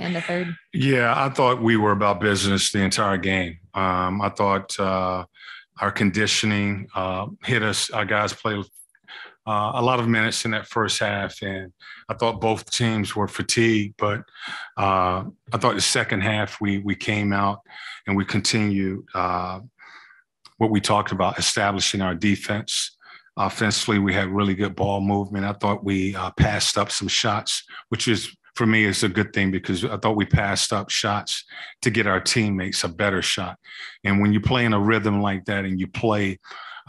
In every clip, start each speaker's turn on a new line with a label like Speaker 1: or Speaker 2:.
Speaker 1: in the third?
Speaker 2: Yeah, I thought we were about business the entire game. Um, I thought uh, our conditioning uh, hit us. Our guys played uh, a lot of minutes in that first half, and I thought both teams were fatigued. But uh, I thought the second half we we came out and we continued uh, what we talked about, establishing our defense. Offensively, we had really good ball movement. I thought we uh, passed up some shots, which is for me is a good thing because I thought we passed up shots to get our teammates a better shot. And when you play in a rhythm like that and you play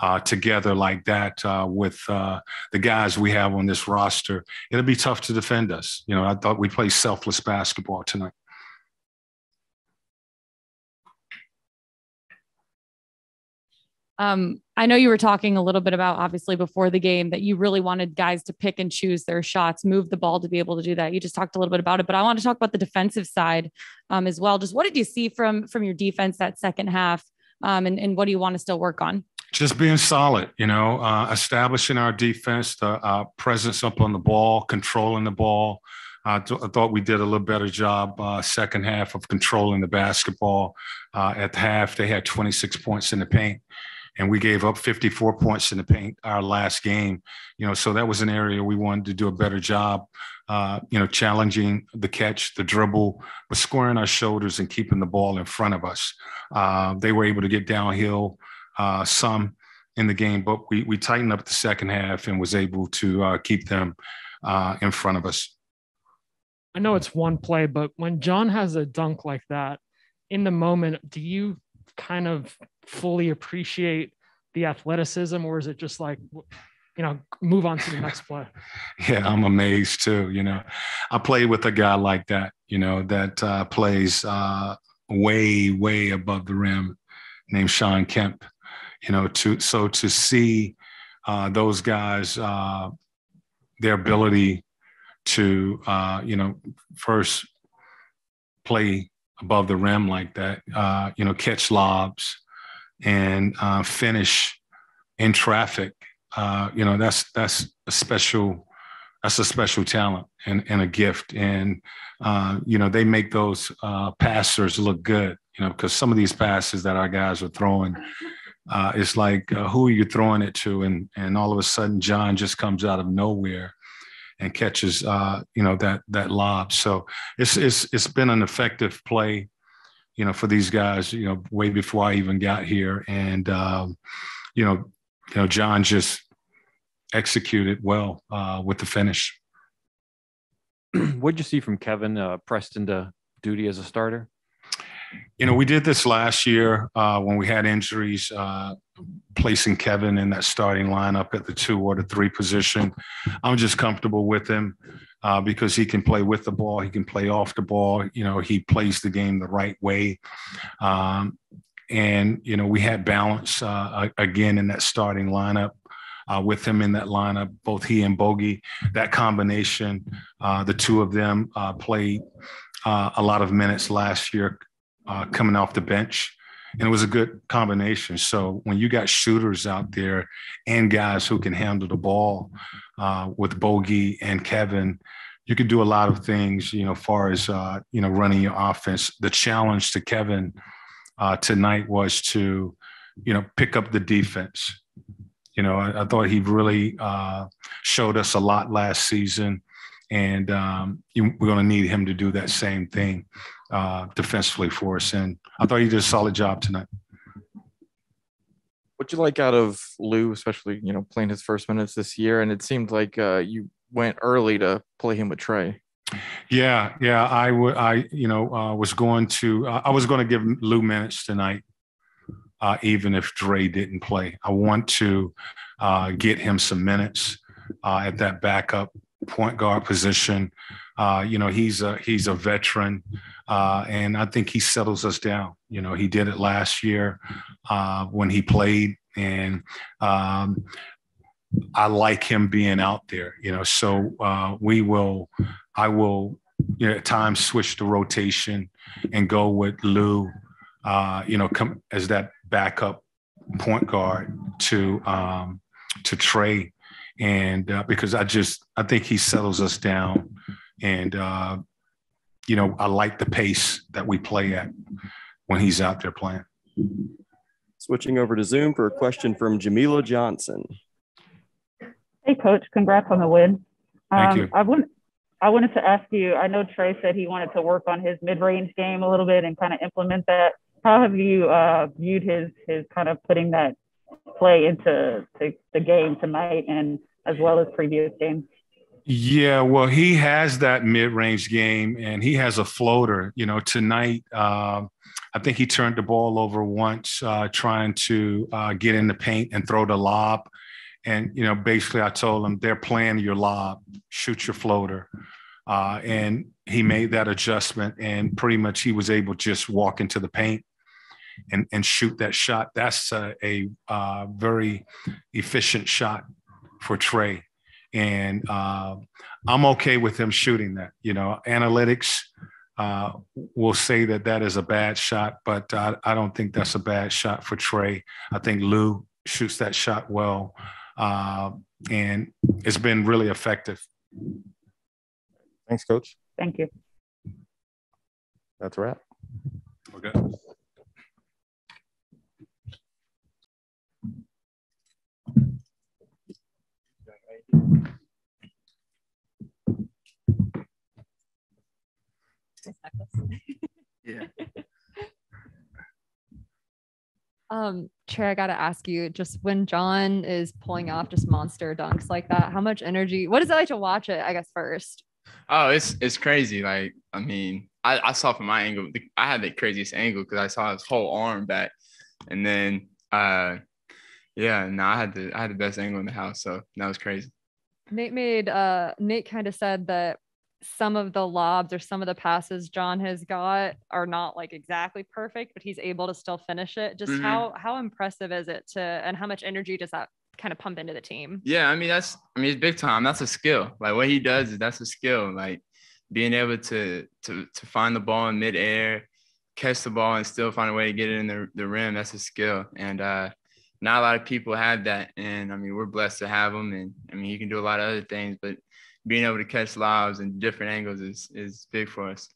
Speaker 2: uh, together like that uh, with uh, the guys we have on this roster, it'll be tough to defend us. You know, I thought we played selfless basketball tonight.
Speaker 1: Um, I know you were talking a little bit about obviously before the game that you really wanted guys to pick and choose their shots, move the ball to be able to do that. You just talked a little bit about it, but I want to talk about the defensive side um, as well. Just what did you see from from your defense that second half, um, and and what do you want to still work on?
Speaker 2: Just being solid, you know, uh, establishing our defense, the uh, presence up on the ball, controlling the ball. Uh, th- I thought we did a little better job uh, second half of controlling the basketball. Uh, at the half, they had 26 points in the paint and we gave up 54 points in the paint our last game. You know, so that was an area we wanted to do a better job. Uh, you know, challenging the catch, the dribble, but squaring our shoulders and keeping the ball in front of us. Uh, they were able to get downhill uh, some in the game, but we we tightened up the second half and was able to uh, keep them uh, in front of us.
Speaker 3: I know it's one play, but when John has a dunk like that, in the moment, do you kind of fully appreciate the athleticism, or is it just like, you know, move on to the next play?
Speaker 2: Yeah, I'm amazed too. You know, I played with a guy like that, you know, that uh, plays uh, way, way above the rim, named Shawn Kemp. You know, to so to see uh, those guys, uh, their ability to, uh, you know, first play above the rim like that, uh, you know, catch lobs and uh, finish in traffic. Uh, you know, that's that's a special that's a special talent and, and a gift. And uh, you know, they make those uh, passers look good. You know, because some of these passes that our guys are throwing. Uh, it's like who are you throwing it to, and and all of a sudden John just comes out of nowhere and catches uh, you know that that lob. So it's it's it's been an effective play, you know, for these guys. You know, way before I even got here, and um, you know, you know, John just executed well uh, with the finish.
Speaker 4: What'd you see from Kevin uh, Preston to duty as a starter?
Speaker 2: You know, we did this last year uh, when we had injuries, uh, placing Kevin in that starting lineup at the two or the three position. I'm just comfortable with him uh, because he can play with the ball, he can play off the ball. You know, he plays the game the right way. Um, and, you know, we had balance uh, again in that starting lineup. Uh, with him in that lineup, both he and Bogey, that combination, uh, the two of them uh, played uh, a lot of minutes last year coming off the bench. And it was a good combination. So when you got shooters out there and guys who can handle the ball uh, with Bogey and Kevin, you can do a lot of things, you know, far as, uh, you know, running your offense. The challenge to Kevin uh, tonight was to, you know, pick up the defense. You know, I, I thought he really uh, showed us a lot last season and um, we're going to need him to do that same thing uh, defensively for us. And I thought he did a solid job tonight.
Speaker 5: What you like out of Lou, especially you know playing his first minutes this year, and it seemed like uh, you went early to play him with Trae.
Speaker 2: Yeah, yeah, I would. I you know uh, was going to. Uh, I was going to give Lou minutes tonight, uh, even if Dre didn't play. I want to uh, get him some minutes uh, at that backup point guard position. Uh, you know, he's a he's a veteran, uh, and I think he settles us down. You know, he did it last year uh, when he played, and um, I like him being out there. You know, so uh, we will, I will, you know, at times switch the rotation and go with Lou. Uh, you know, come as that backup point guard to um, to Trae and uh, because I just I think he settles us down, and uh, you know, I like the pace that we play at when he's out there playing.
Speaker 6: Switching over to Zoom for a question from Jamila Johnson.
Speaker 7: Hey, Coach. Congrats on the win.
Speaker 2: Thank
Speaker 7: um,
Speaker 2: you.
Speaker 7: I want, I wanted to ask you. I know Trae said he wanted to work on his mid-range game a little bit and kind of implement that. How have you uh, viewed his his kind of putting that play into to the game tonight and as well as previous games?
Speaker 2: Yeah, well, he has that mid-range game, and he has a floater. You know, tonight, uh, I think he turned the ball over once, uh, trying to uh, get in the paint and throw the lob. And you know, basically, I told him they're playing your lob, shoot your floater, uh, and he made that adjustment, and pretty much he was able to just walk into the paint and and shoot that shot. That's a, a uh, very efficient shot for Trae and uh, I'm okay with him shooting that. You know, analytics uh, will say that that is a bad shot, but I, I, don't think that's a bad shot for Trae. I think Lou shoots that shot well, uh, and it's been really effective.
Speaker 6: Thanks, Coach.
Speaker 7: Thank you.
Speaker 6: That's a wrap.
Speaker 2: Okay.
Speaker 8: Yeah.
Speaker 9: Um, Trae, I gotta ask you, just when John is pulling off just monster dunks like that, how much energy? What is it like to watch it? I guess first.
Speaker 8: Oh, it's it's crazy. Like, I mean, I, I saw from my angle, I had the craziest angle because I saw his whole arm back, and then uh, yeah, no, I had the I had the best angle in the house, so that was crazy.
Speaker 9: Nate made uh Nate kind of said that some of the lobs or some of the passes John has got are not like exactly perfect, but he's able to still finish it. Just
Speaker 8: Mhm.
Speaker 9: how how impressive is it to and how much energy does that kind of pump into the team?
Speaker 8: Yeah, I mean that's I mean it's big time. That's a skill. Like what he does is that's a skill. Like being able to to to find the ball in midair, catch the ball and still find a way to get it in the, the rim. That's a skill. And uh not a lot of people have that. And I mean we're blessed to have him. And I mean he can do a lot of other things, but being able to catch lobs in different angles is is big for us.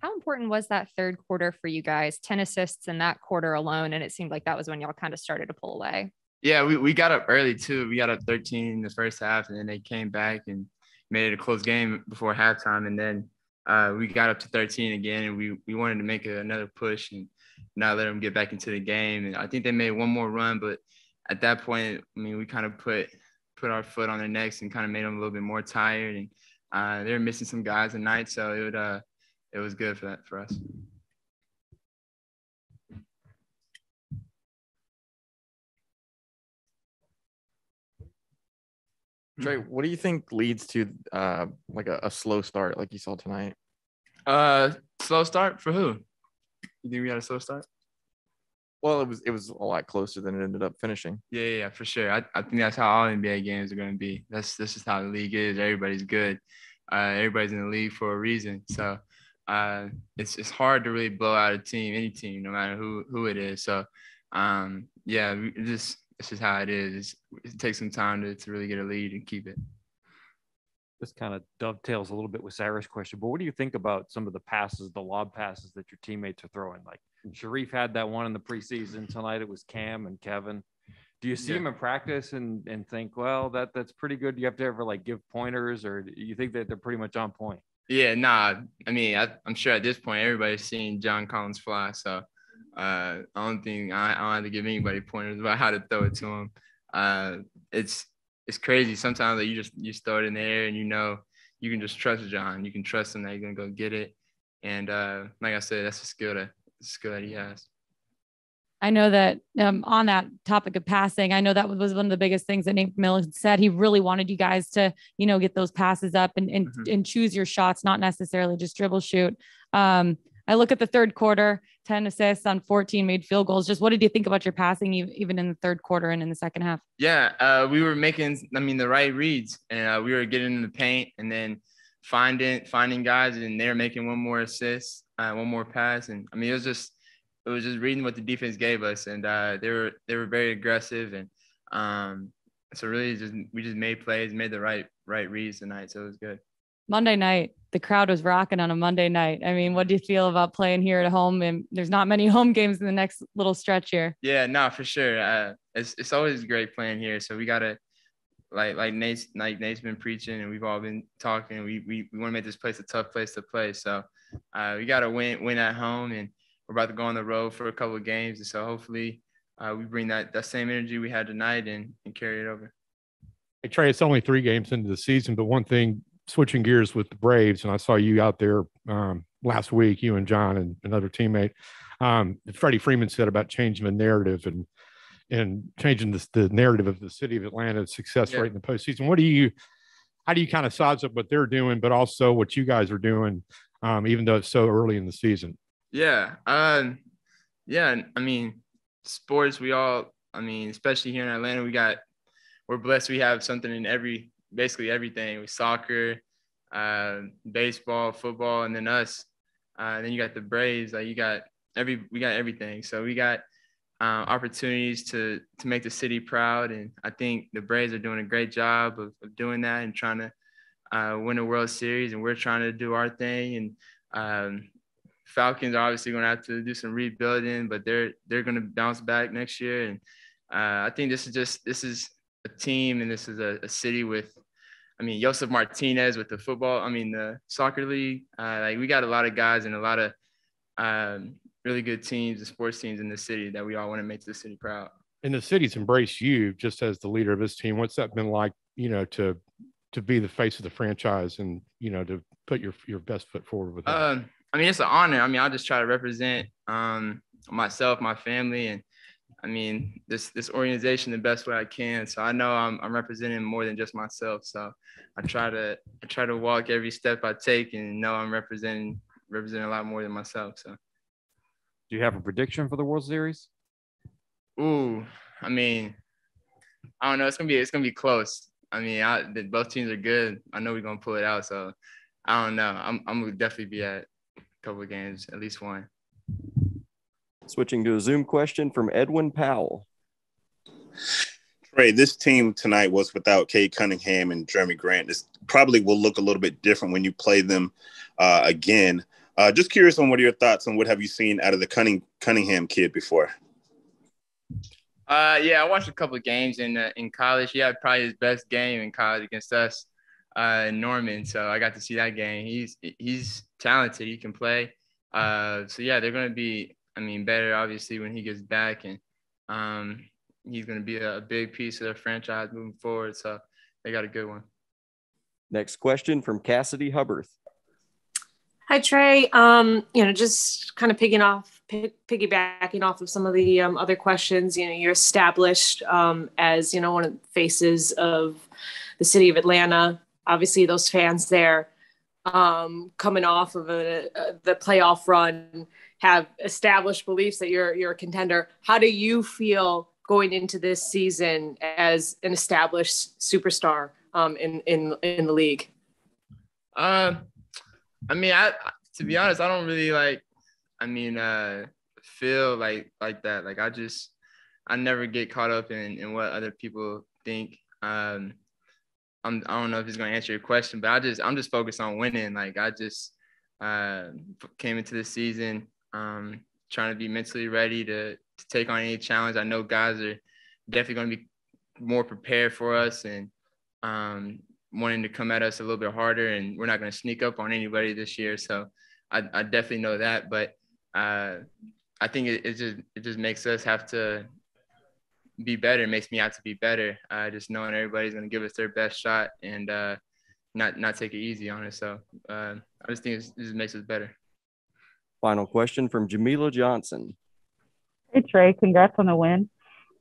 Speaker 9: How important was that third quarter for you guys? 10 assists in that quarter alone. And it seemed like that was when y'all kind of started to pull away.
Speaker 8: Yeah, we, we got up early too. We got up 13 in the first half, and then they came back and made it a close game before halftime. And then uh, we got up to 13 again, and we we wanted to make a, another push and not let them get back into the game. And I think they made one more run, but at that point, I mean, we kind of put put our foot on their necks and kind of made them a little bit more tired. And uh, they were missing some guys tonight, so it would uh, it was good for that for us.
Speaker 5: Trae, what do you think leads to uh like a, a slow start like you saw tonight?
Speaker 8: Uh, slow start for who? You think we had a slow start?
Speaker 5: Well, it was it was a lot closer than it ended up finishing.
Speaker 8: Yeah, yeah, yeah, for sure. I, I think that's how all NBA games are going to be. That's that's just how the league is. Everybody's good. Uh, everybody's in the league for a reason. So uh, it's it's hard to really blow out a team, any team, no matter who who it is. So um, yeah, just it's just how it is. It's, it takes some time to, to really get a lead and keep it.
Speaker 4: This kind of dovetails a little bit with Sarah's question, but what do you think about some of the passes, the lob passes that your teammates are throwing? Like Sharife had that one in the preseason tonight. It was Cam and Kevin. Do you see
Speaker 8: Yeah.
Speaker 4: him in practice and, and think, well, that that's pretty good? Do you have to ever like give pointers, or you think that they're pretty much on point?
Speaker 8: Yeah, nah. I mean, I, I'm sure at this point everybody's seen John Collins fly. So uh, I don't think I, I don't have to give anybody pointers about how to throw it to him. Uh, it's it's crazy. Sometimes like, you just you throw it in the air and you know you can just trust John. You can trust him that he's gonna go get it. And uh, like I said, that's a skill that a skill that he has.
Speaker 1: I know that um, on that topic of passing, I know that was one of the biggest things that Nate Miller said. He really wanted you guys to, you know, get those passes up and and,
Speaker 8: Mhm.
Speaker 1: and choose your shots, not necessarily just dribble shoot. Um, I look at the third quarter, 10 assists on 14 made field goals. Just what did you think about your passing, even in the third quarter and in the second half?
Speaker 8: Yeah, uh, we were making, I mean, the right reads, and uh, we were getting in the paint, and then finding finding guys, and they were making one more assist, uh, one more pass, and I mean, it was just it was just reading what the defense gave us, and uh, they were they were very aggressive, and um, so really just we just made plays, made the right right reads tonight, so it was good.
Speaker 1: Monday night, the crowd was rocking on a Monday night. I mean, what do you feel about playing here at home? And there's not many home games in the next little stretch here.
Speaker 8: Yeah, no, for sure. Uh, it's it's always great playing here. So we gotta like like Nate's like Nate's been preaching and we've all been talking. We we, we want to make this place a tough place to play. So uh, we gotta win win at home and we're about to go on the road for a couple of games. And so hopefully uh, we bring that that same energy we had tonight and, and carry it over.
Speaker 10: Hey Trae, it's only three games into the season, but one thing switching gears with the Braves, and I saw you out there um, last week, you and John and another teammate. Um, Freddie Freeman said about changing the narrative and and changing this, the narrative of the city of Atlanta's success
Speaker 8: Yeah.
Speaker 10: rate in the postseason. What do you, how do you kind of size up what they're doing, but also what you guys are doing, um, even though it's so early in the season?
Speaker 8: Yeah. Um, yeah. I mean, sports, we all, I mean, especially here in Atlanta, we got, we're blessed. We have something in every, basically everything with soccer, uh, baseball, football, and then us. Uh, then you got the Braves, like you got every, we got everything. So we got uh, opportunities to, to make the city proud. And I think the Braves are doing a great job of, of doing that and trying to uh, win a World Series. And we're trying to do our thing. And, um, Falcons are obviously going to have to do some rebuilding, but they're they're going to bounce back next year. And uh, I think this is just this is a team and this is a, a city with, I mean, Josef Martinez with the football. I mean, the soccer league. Uh, like we got a lot of guys and a lot of um, really good teams and sports teams in the city that we all want to make the city proud.
Speaker 10: And the city's embraced you just as the leader of this team. What's that been like, you know, to to be the face of the franchise and you know to put your your best foot forward with that?
Speaker 8: Um, I mean, it's an honor. I mean, I just try to represent um, myself, my family, and I mean this this organization the best way I can. So I know I'm I'm representing more than just myself. So I try to I try to walk every step I take and know I'm representing representing a lot more than myself. So
Speaker 4: Do you have a prediction for the World Series?
Speaker 8: ooh, I mean, I don't know. It's gonna be it's gonna be close. I mean, I, the, both teams are good. I know we're gonna pull it out. So I don't know. I'm I'm gonna definitely be at a couple of games, at least one.
Speaker 6: Switching to a Zoom question from Edwin Powell.
Speaker 11: Trae, this team tonight was without Cade Cunningham and Jerami Grant. This probably will look a little bit different when you play them uh, again. Uh, just curious on what are your thoughts on what have you seen out of the Cunning, Cunningham kid before?
Speaker 8: Uh, yeah, I watched a couple of games in uh, in college. He had probably his best game in college against us uh, in Norman. So I got to see that game. He's he's talented. He can play. Uh, so yeah, they're going to be. I mean, better obviously when he gets back, and um, he's going to be a, big piece of their franchise moving forward. So they got a good one.
Speaker 6: Next question from Cassidy Hubbarth.
Speaker 12: Hi Trae. Um, you know, just kind of picking off, pick, piggybacking off of some of the um, other questions. You know, you're established um, as you know one of the faces of the city of Atlanta. Obviously, those fans there, um, coming off of a, a, the playoff run, have established beliefs that you're you're a contender. How do you feel going into this season as an established superstar um, in in in the league?
Speaker 8: Um, I mean, I to be honest, I don't really like. I mean, uh, feel like like that. Like I just, I never get caught up in in what other people think. Um, I'm I don't know if he's gonna answer your question, but I just I'm just focused on winning. Like I just uh came into the season um trying to be mentally ready to to take on any challenge. I know guys are definitely gonna be more prepared for us and um wanting to come at us a little bit harder and we're not going to sneak up on anybody this year. So i, I definitely know that but uh, i think it, it just it just makes us have to be better. It makes me have to be better. Uh, just knowing everybody's going to give us their best shot and uh, not not take it easy on us. So uh, i just think it just makes us better
Speaker 6: Final question from Jamila Johnson.
Speaker 7: Hey Trae, congrats on the win.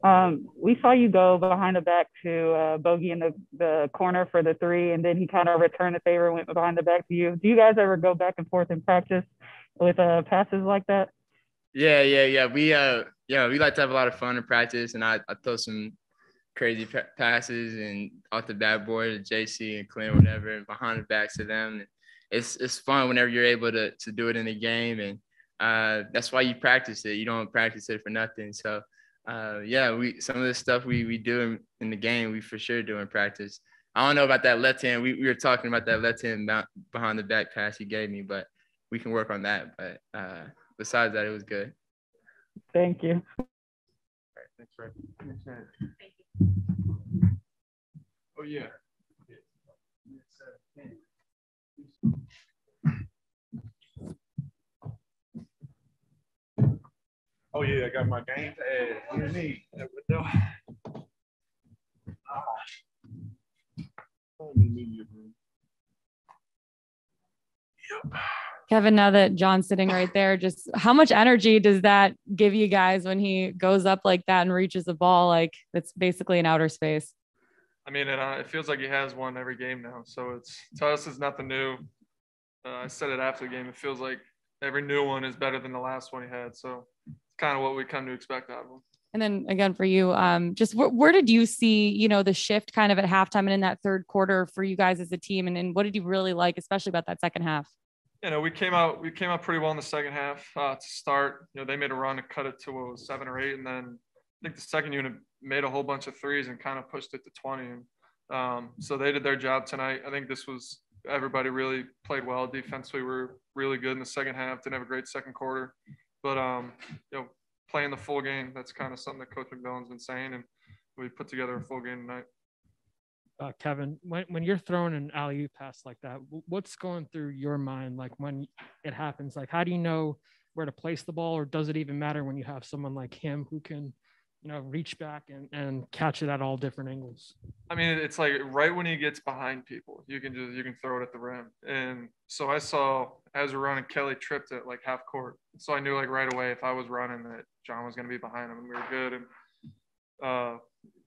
Speaker 7: Um, we saw you go behind the back to uh, Bogey in the, the corner for the three, and then he kind of returned the favor and went behind the back to you. Do you guys ever go back and forth in practice with uh, passes like that?
Speaker 8: Yeah, yeah, yeah. We uh, yeah, we like to have a lot of fun in practice, and I, I throw some crazy pa- passes and off the bad board to JC and Clint, whatever, and behind the backs to them. And it's it's fun whenever you're able to to do it in the game, and uh, that's why you practice it. You don't practice it for nothing. So uh, yeah, we some of the stuff we we do in, in the game, we for sure do in practice. I don't know about that left hand. We, we were talking about that left hand behind the back pass he gave me, but we can work on that. But uh, besides that, it was good.
Speaker 7: Thank you.
Speaker 8: All right, thanks, Ray.
Speaker 12: Thank you.
Speaker 2: Oh, yeah. Oh, yeah, I got my game pad underneath. There we go.
Speaker 1: Kevin, now that John's sitting right there, just how much energy does that give you guys when he goes up like that and reaches the ball? Like it's basically an outer space.
Speaker 13: I mean, it, uh, it feels like he has one every game now. So it's to us, it's nothing new. Uh, I said it after the game. It feels like every new one is better than the last one he had. So it's kind of what we come to expect out of him.
Speaker 1: And then again for you, um, just wh- where did you see, you know, the shift kind of at halftime and in that third quarter for you guys as a team, and, and what did you really like, especially about that second half?
Speaker 13: You know, we came out we came out pretty well in the second half uh, to start. You know, they made a run to cut it to what was seven or eight, and then I think the second unit made a whole bunch of threes and kind of pushed it to twenty. And um, so they did their job tonight. I think this was everybody really played well. Defense, we were really good in the second half. Didn't have a great second quarter, but um, you know, playing the full game. That's kind of something that Coach McMillan's been saying, and we put together a full game tonight.
Speaker 3: Uh, Kevin, when, when you're throwing an alley pass like that, what's going through your mind? Like when it happens, like how do you know where to place the ball, or does it even matter when you have someone like him who can, you know, reach back and, and catch it at all different angles?
Speaker 13: I mean, it's like right when he gets behind people, you can just you can throw it at the rim. And so I saw as we're running, Kelly tripped it like half court. So I knew like right away if I was running that John was going to be behind him, and we were good. And uh,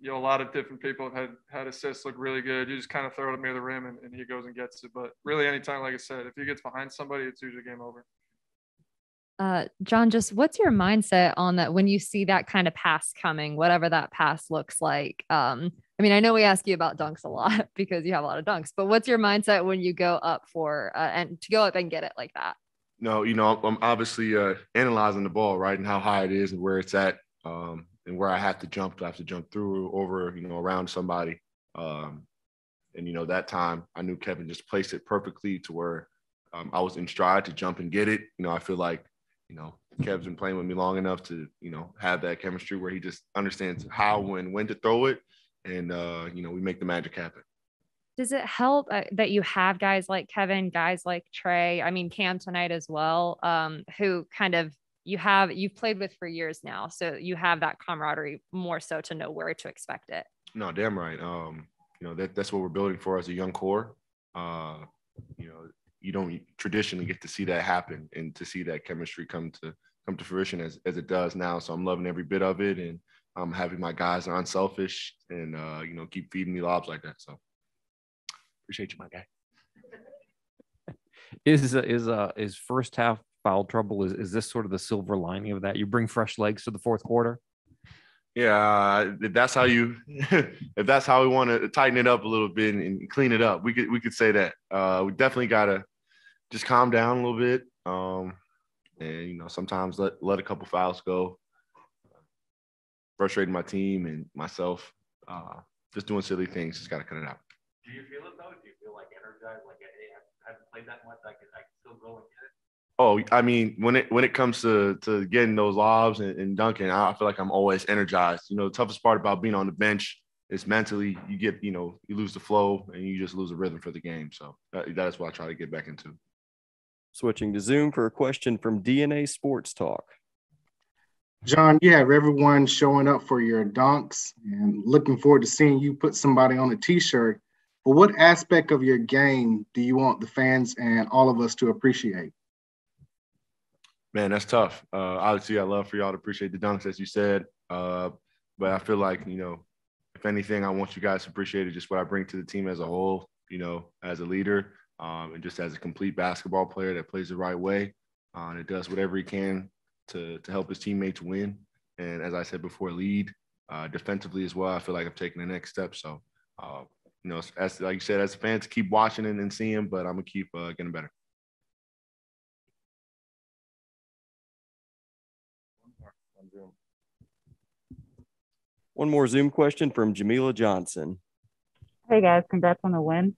Speaker 13: you know, a lot of different people have had had assists look really good. You just kind of throw it near the rim, and, and he goes and gets it. But really, anytime, like I said, if he gets behind somebody, it's usually game over.
Speaker 9: Uh, John, just what's your mindset on that when you see that kind of pass coming, whatever that pass looks like? Um, I mean, I know we ask you about dunks a lot because you have a lot of dunks, but what's your mindset when you go up for uh, and to go up and get it like that?
Speaker 14: No, you know, I'm obviously uh, analyzing the ball, right, and how high it is and where it's at, um, and where I have to jump. I have to jump through, over, you know, around somebody. Um, and you know, that time I knew Kevin just placed it perfectly to where um, I was in stride to jump and get it. You know, I feel like, you know, Kev's been playing with me long enough to, you know, have that chemistry where he just understands how and when to throw it, and uh, you know, we make the magic happen
Speaker 9: does it help uh, that you have guys like Kevin, guys like Trae, I mean Cam tonight as well, um, who kind of you have you've played with for years now, so you have that camaraderie more so to know where to expect it.
Speaker 14: No, damn right. Um, you know that that's what we're building for as a young core. Uh, you know, you don't traditionally get to see that happen and to see that chemistry come to come to fruition as as it does now. So I'm loving every bit of it, and I'm having my guys are unselfish and uh, you know keep feeding me lobs like that. So. Appreciate you, my guy.
Speaker 4: is is uh is first half foul trouble? Is is this sort of the silver lining of that? You bring fresh legs to the fourth quarter.
Speaker 14: Yeah, if that's how you, if that's how we want to tighten it up a little bit and clean it up, we could we could say that. Uh, we definitely gotta just calm down a little bit, um, and you know sometimes let let a couple fouls go. Frustrating my team and myself, uh, just doing silly things. Just gotta cut it out.
Speaker 15: Do you feel it though? Do you feel like energized? Like I haven't played that much. I can I can still go and.
Speaker 14: Oh, I mean, when it when it comes to to getting those lobs and, and dunking, I feel like I'm always energized. You know, the toughest part about being on the bench is mentally you get you know you lose the flow and you just lose the rhythm for the game. So that, that is what I try to get back into.
Speaker 6: Switching to Zoom for a question from DNA Sports Talk.
Speaker 16: John, you have everyone showing up for your dunks and looking forward to seeing you put somebody on a t-shirt. But what aspect of your game do you want the fans and all of us to appreciate?
Speaker 14: Man, that's tough. Uh, obviously, I love for y'all to appreciate the dunks, as you said. Uh, but I feel like, you know, if anything, I want you guys to appreciate it just what I bring to the team as a whole, you know, as a leader um, and just as a complete basketball player that plays the right way uh, and it does whatever he can to, to help his teammates win. And as I said before, lead uh, defensively as well. I feel like I've taken the next step. So, uh, you know, as like you said, as fans, keep watching and, seeing, but I'm gonna keep uh, getting better.
Speaker 6: One more Zoom question from Jamila Johnson.
Speaker 7: Hey guys, congrats on the win.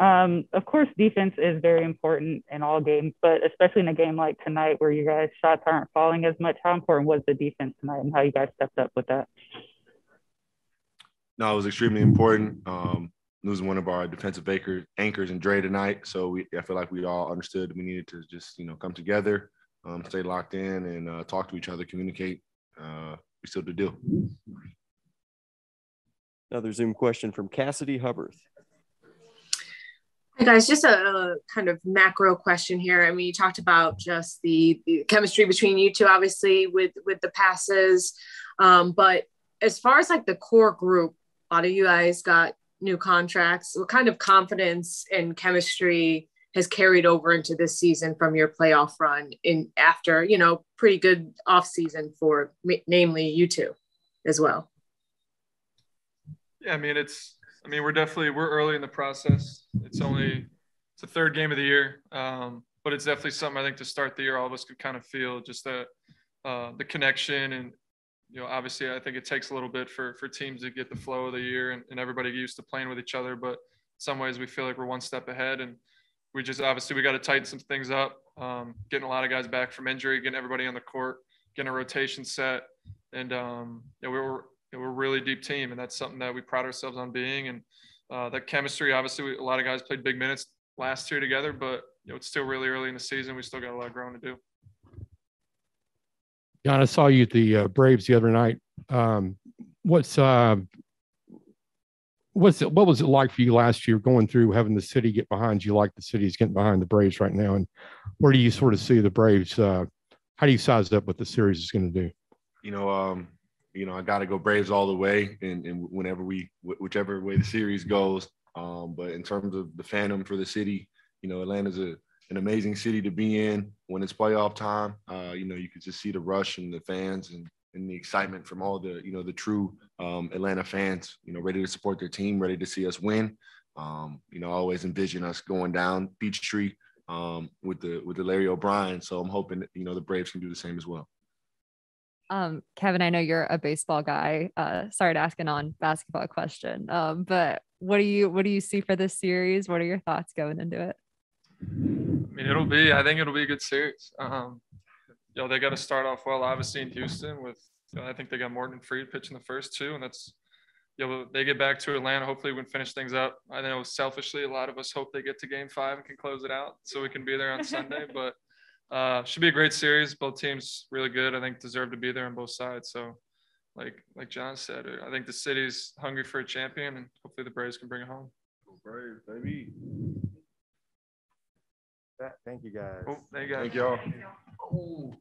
Speaker 7: Um, of course, defense is very important in all games, but especially in a game like tonight where you guys shots aren't falling as much. How important was the defense tonight, and how you guys stepped up with that?
Speaker 14: No, it was extremely important. Um, losing one of our defensive anchors, anchors and Dre tonight, so we I feel like we all understood we needed to just you know come together, um, stay locked in, and uh, talk to each other, communicate. Uh, we still the deal.
Speaker 6: Another Zoom question from Cassidy Hubbarth.
Speaker 12: Hey guys, just a, a, kind of macro question here. I mean, you talked about just the, the chemistry between you two, obviously with with the passes, um, but as far as like the core group, a lot of you guys got new contracts. What kind of confidence and chemistry has carried over into this season from your playoff run in after you know pretty good off season for namely you two as well?
Speaker 13: Yeah, I mean it's I mean, we're definitely we're early in the process. It's only it's the third game of the year, um, but it's definitely something I think to start the year, all of us could kind of feel just that uh, the connection and you know obviously I think it takes a little bit for for teams to get the flow of the year and, and everybody used to playing with each other. But some ways we feel like we're one step ahead and we just obviously we got to tighten some things up. Um, getting a lot of guys back from injury, getting everybody on the court, getting a rotation set, and um, you know, we were we're a really deep team, and that's something that we pride ourselves on being. And uh, that chemistry, obviously, we, a lot of guys played big minutes last year together, but you know it's still really early in the season. We still got a lot of growing to do.
Speaker 10: John, I saw you at the uh, Braves the other night. Um, what's uh, what's it, what was it like for you last year going through having the city get behind you like the city's getting behind the Braves right now? And where do you sort of see the Braves? Uh, how do you size up what the series is going to do?
Speaker 14: You know, um, you know, I got to go Braves all the way, and, and whenever we, whichever way the series goes. Um, but in terms of the fandom for the city, you know, Atlanta's a, an amazing city to be in when it's playoff time. Uh, you know, you can just see the rush and the fans and, and the excitement from all the, you know, the true um, Atlanta fans, you know, ready to support their team, ready to see us win. Um, you know, I always envision us going down Peachtree um, with the with the Larry O'Brien. So I'm hoping you know the Braves can do the same as well.
Speaker 9: Um, Kevin, I know you're a baseball guy. Uh, sorry to ask a non-basketball question, um, but what do you what do you see for this series? What are your thoughts going into it?
Speaker 13: I mean, it'll be. I think it'll be a good series. Um, you know, they got to start off well, obviously in Houston. With you know, I think they got Morton Fried pitching the first two, and that's you know they get back to Atlanta. Hopefully, we can finish things up. I know selfishly, a lot of us hope they get to Game Five and can close it out, so we can be there on Sunday. But uh, should be a great series. Both teams really good. I think deserve to be there on both sides. So, like like John said, I think the city's hungry for a champion, and hopefully the Braves can bring it home.
Speaker 14: Braves, baby.
Speaker 6: Thank you guys.
Speaker 13: Oh, thank you guys.
Speaker 14: Thank y'all.